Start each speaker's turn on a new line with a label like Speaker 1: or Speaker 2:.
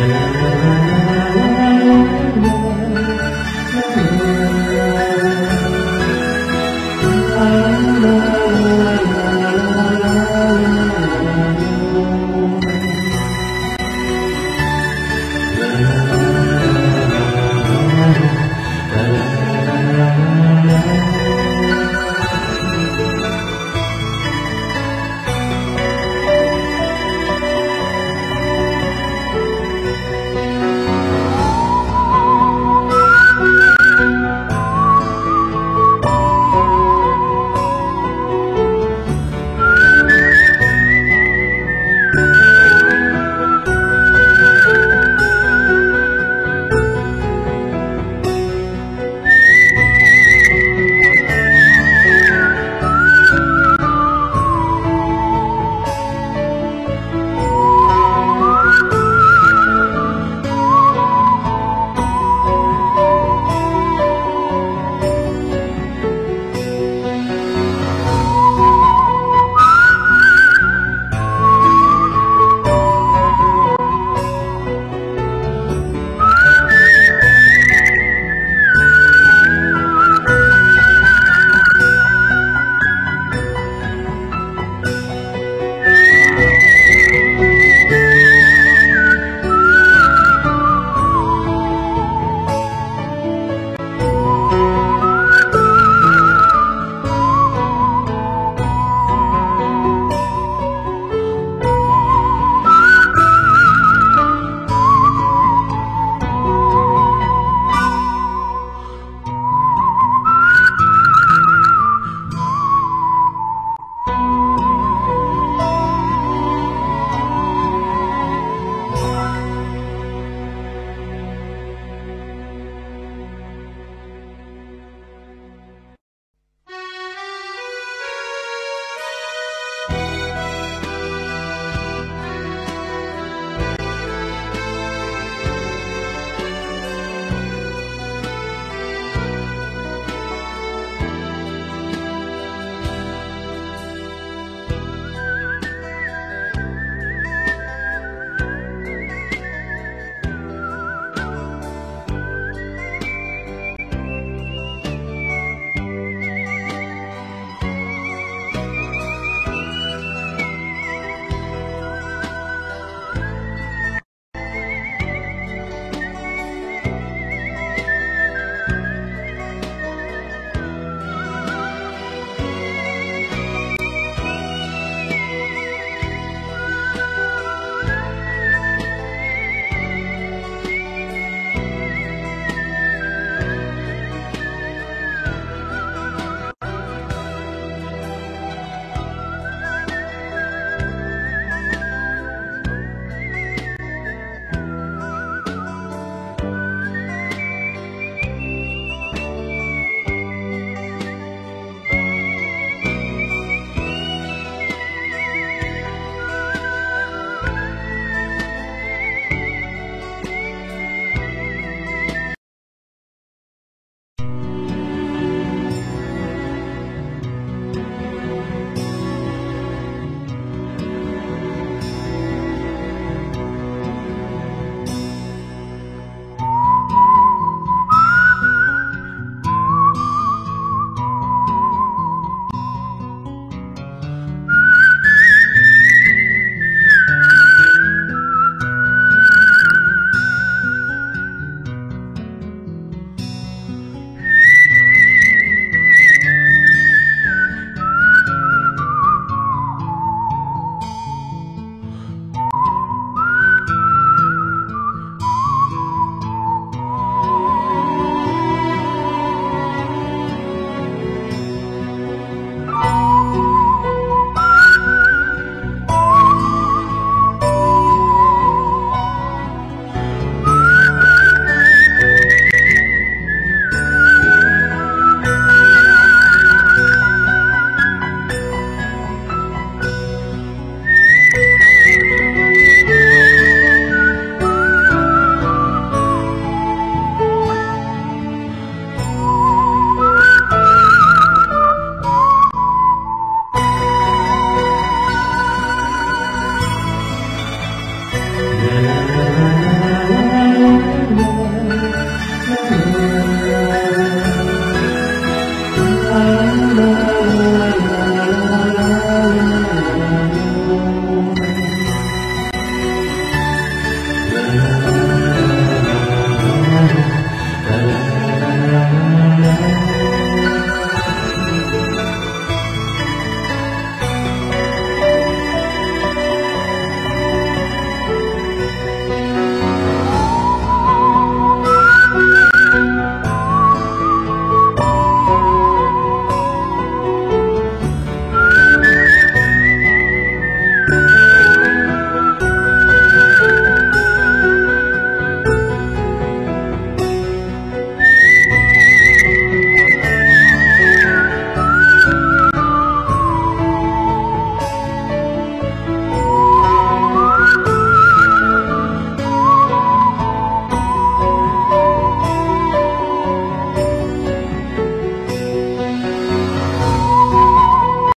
Speaker 1: 嗯。Yeah.